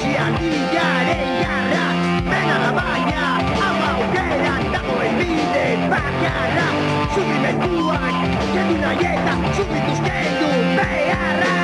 10 anni in gara in gara Pena la maglia, ama aukera Dago elbide bakarra Subimenduak, keduna eta Subituzten du beharra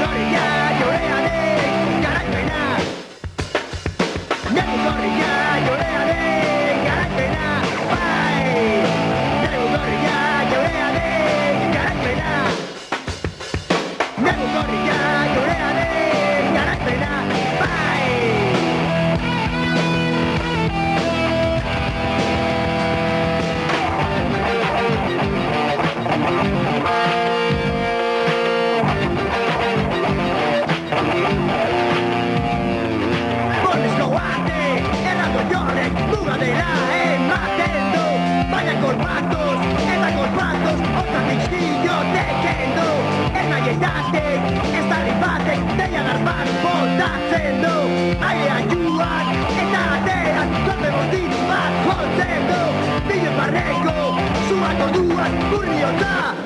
Nire zaitate Ez dari batek deianar bat botatzen du Aire aiuak eta ateak kolpe botitu bat jotzen du Bile barreko zuak orduak burriota Bile barreko zuak orduak burriota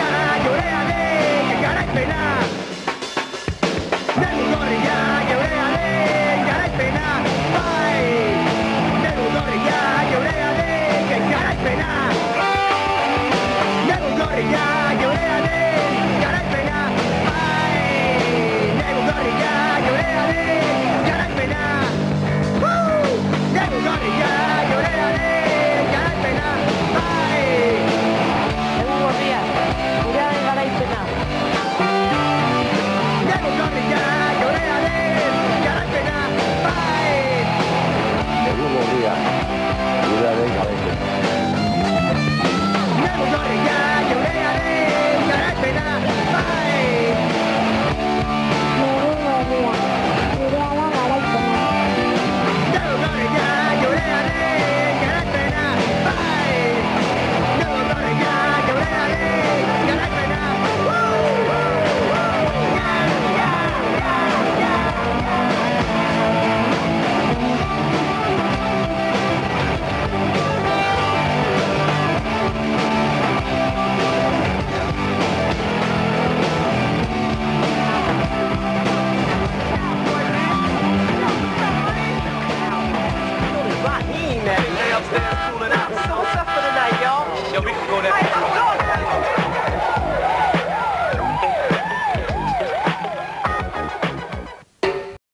we can go down.